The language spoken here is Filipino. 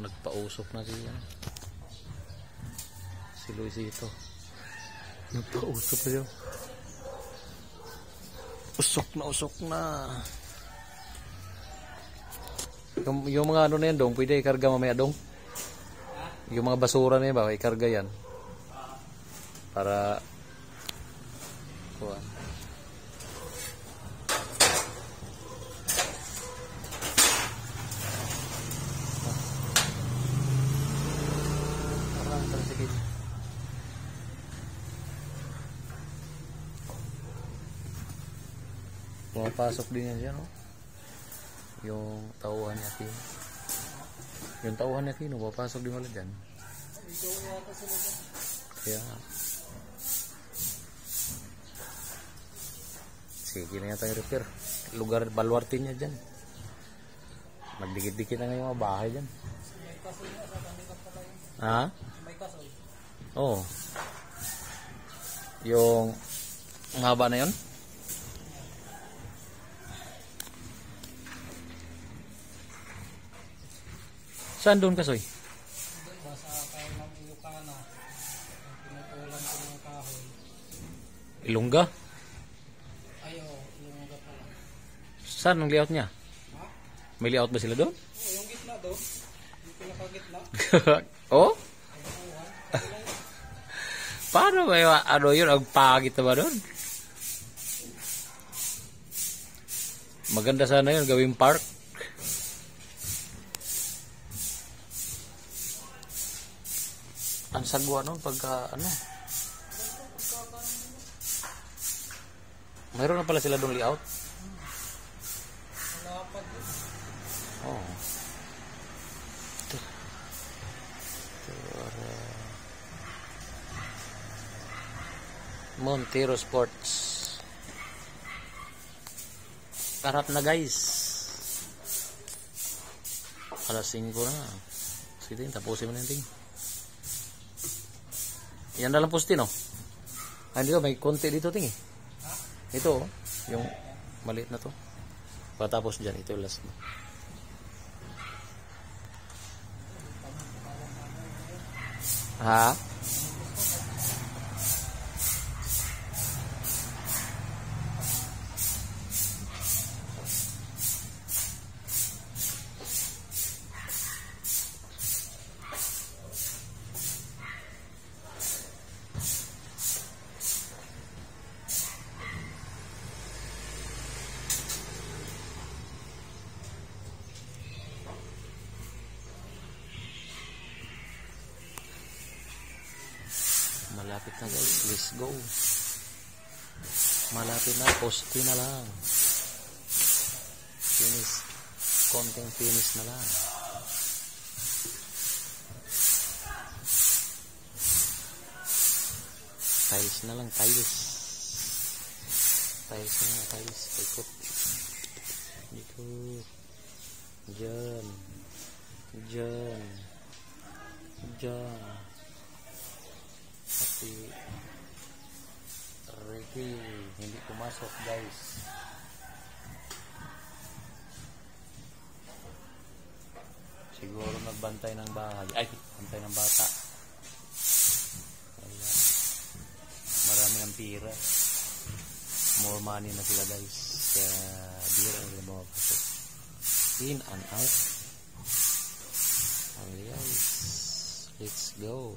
nagpausok na siya. Si Luisito. Nagpausok na siya. Usok na usok na. Yung, yung mga ano na yan dong, pwede ikarga mamaya dong. Yung mga basura na yan ba, ikarga yan. Para kuha. Pumapasok din yan dyan, no? Yung tauhan niya, Kim. Yung tauhan niya, Kim, pumapasok din wala dyan. Kaya, sige na yata yung repair. Lugar, baluarte niya dyan. Magdikit-dikit na nga yung mga bahay dyan. Ha? Oo. Yung ang haba na yun? Saan doon kasoy? Basta kayo ng Ilocana. Pinutulan ko ng kahoy. Ilongga? Ayo, mga pala. Saan ang layout niya? Ha? May layout ba sila doon? Oh, yung gitna do. Yung pinakagitna. oh? Paano yung ano yun? Ang pangit na ba doon? Maganda sana yun, gawing park. Ang sagwa nun pagka ano. Mayroon na pala sila doon layout. Oh. Ito. Montero Sports. Karap na guys. Alas 5 na. Sige, tapusin mo na yung ting. Yan na lang poste, no? Ah, dito, may konti dito, ting eh. Ito, oh. Yung maliit na to. Patapos dyan, ito last mo. Ha? Malapit na guys, let's go. Malapit na, poste na lang. Finish, konting finish na lang. Tiles na lang, tiles. Tiles na lang, tiles. Ikot. Dito. Diyan. Diyan. Diyan. Ricky hindi pumasok guys. Siguro nagbantay ng bahay. Ay, bantay ng bata. Wala. Marami ng pira. More money na sila guys. Kaya bira na sila bumapasok. In and out. Guys. Let's go.